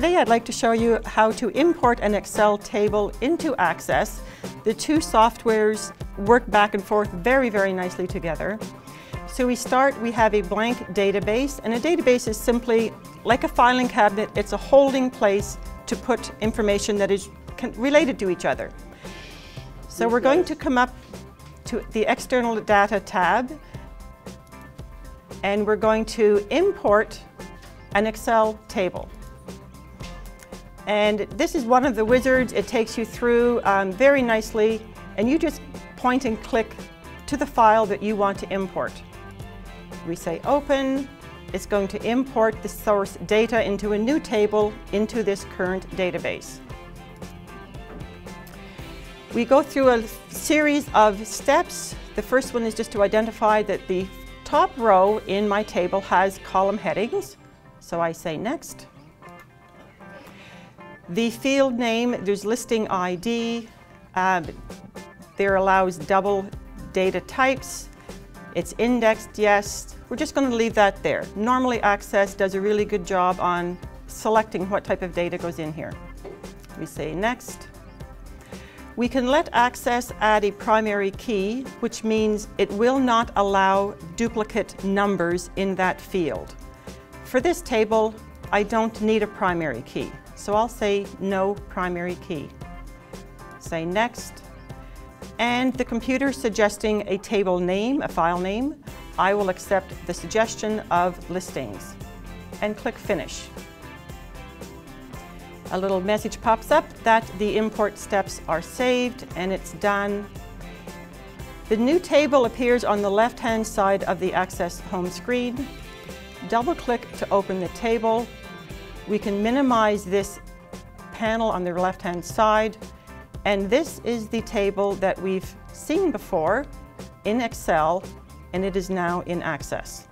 Today I'd like to show you how to import an Excel table into Access. The two softwares work back and forth very, very nicely together. So we start, we have a blank database, and a database is simply like a filing cabinet. It's a holding place to put information that is related to each other. So we're going to come up to the External Data tab, and we're going to import an Excel table. And this is one of the wizards. It takes you through um, very nicely and you just point and click to the file that you want to import. We say open, it's going to import the source data into a new table into this current database. We go through a series of steps. The first one is just to identify that the top row in my table has column headings. So I say next. The field name, there's listing ID. Uh, there allows double data types. It's indexed, yes. We're just going to leave that there. Normally Access does a really good job on selecting what type of data goes in here. We say next. We can let Access add a primary key, which means it will not allow duplicate numbers in that field. For this table, I don't need a primary key. So I'll say no primary key. Say next. And the computer suggesting a table name, a file name, I will accept the suggestion of listings and click finish. A little message pops up that the import steps are saved and it's done. The new table appears on the left-hand side of the Access home screen. Double click to open the table we can minimize this panel on the left-hand side, and this is the table that we've seen before in Excel, and it is now in Access.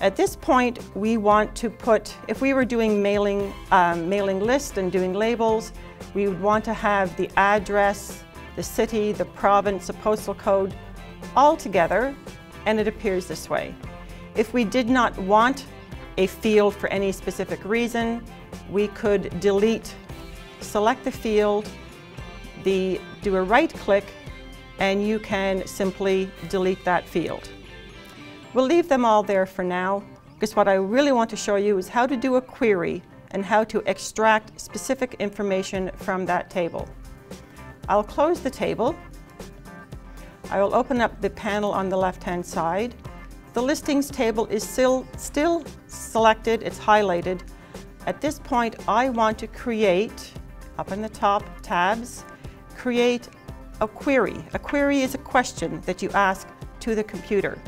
At this point, we want to put, if we were doing mailing, um, mailing list and doing labels, we would want to have the address, the city, the province, the postal code all together, and it appears this way. If we did not want a field for any specific reason, we could delete, select the field, the, do a right click, and you can simply delete that field. We'll leave them all there for now, because what I really want to show you is how to do a query and how to extract specific information from that table. I'll close the table. I will open up the panel on the left-hand side the listings table is still, still selected, it's highlighted. At this point, I want to create, up in the top tabs, create a query. A query is a question that you ask to the computer.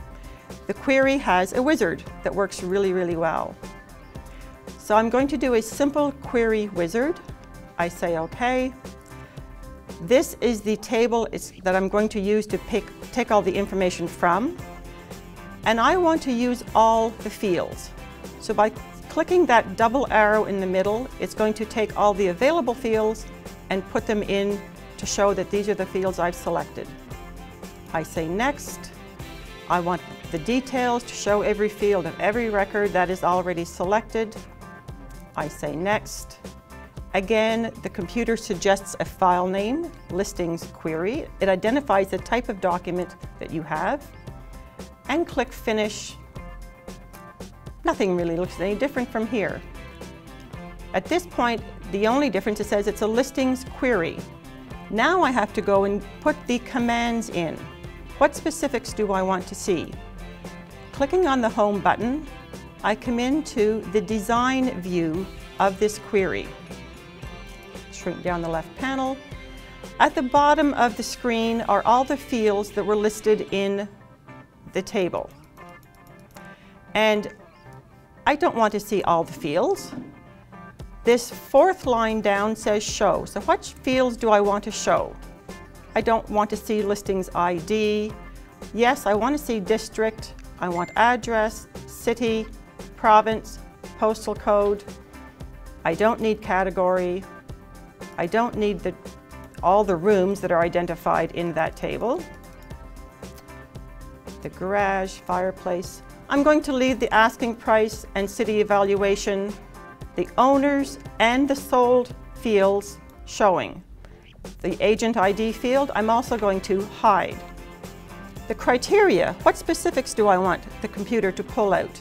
The query has a wizard that works really, really well. So I'm going to do a simple query wizard. I say OK. This is the table that I'm going to use to pick, take all the information from. And I want to use all the fields. So by clicking that double arrow in the middle, it's going to take all the available fields and put them in to show that these are the fields I've selected. I say next. I want the details to show every field of every record that is already selected. I say next. Again, the computer suggests a file name, listings query. It identifies the type of document that you have and click Finish. Nothing really looks any different from here. At this point, the only difference, it says it's a listings query. Now I have to go and put the commands in. What specifics do I want to see? Clicking on the Home button, I come into the design view of this query. Shrink down the left panel. At the bottom of the screen are all the fields that were listed in the table. And I don't want to see all the fields. This fourth line down says show. So what fields do I want to show? I don't want to see listings ID. Yes, I want to see district. I want address, city, province, postal code. I don't need category. I don't need the, all the rooms that are identified in that table the garage, fireplace. I'm going to leave the asking price and city evaluation, the owners and the sold fields showing. The agent ID field, I'm also going to hide. The criteria, what specifics do I want the computer to pull out?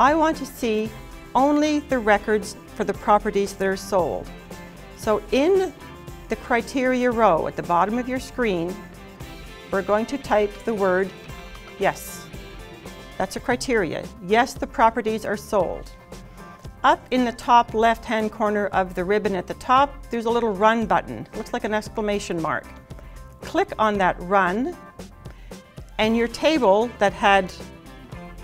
I want to see only the records for the properties that are sold. So in the criteria row at the bottom of your screen, we're going to type the word yes. That's a criteria. Yes, the properties are sold. Up in the top left-hand corner of the ribbon at the top, there's a little run button. looks like an exclamation mark. Click on that run, and your table that had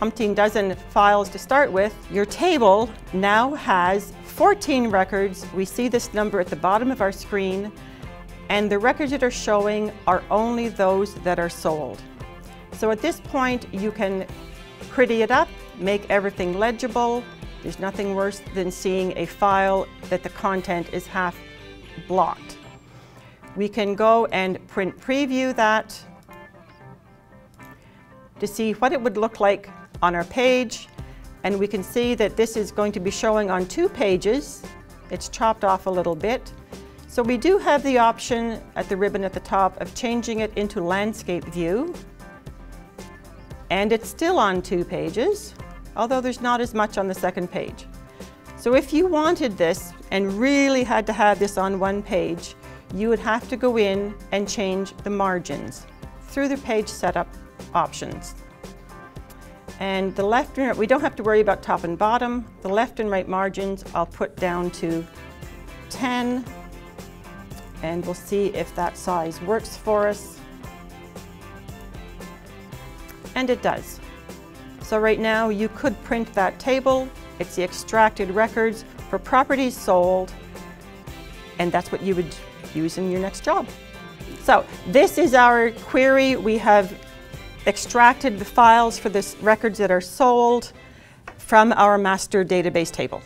umpteen dozen files to start with, your table now has 14 records. We see this number at the bottom of our screen, and the records that are showing are only those that are sold. So at this point, you can pretty it up, make everything legible, there's nothing worse than seeing a file that the content is half blocked. We can go and print preview that to see what it would look like on our page. And we can see that this is going to be showing on two pages. It's chopped off a little bit. So we do have the option at the ribbon at the top of changing it into landscape view. And it's still on two pages although there's not as much on the second page. So if you wanted this and really had to have this on one page, you would have to go in and change the margins through the page setup options. And the left and right, we don't have to worry about top and bottom. The left and right margins I'll put down to 10 and we'll see if that size works for us. And it does. So right now you could print that table. It's the extracted records for properties sold, and that's what you would use in your next job. So this is our query. We have extracted the files for the records that are sold from our master database table.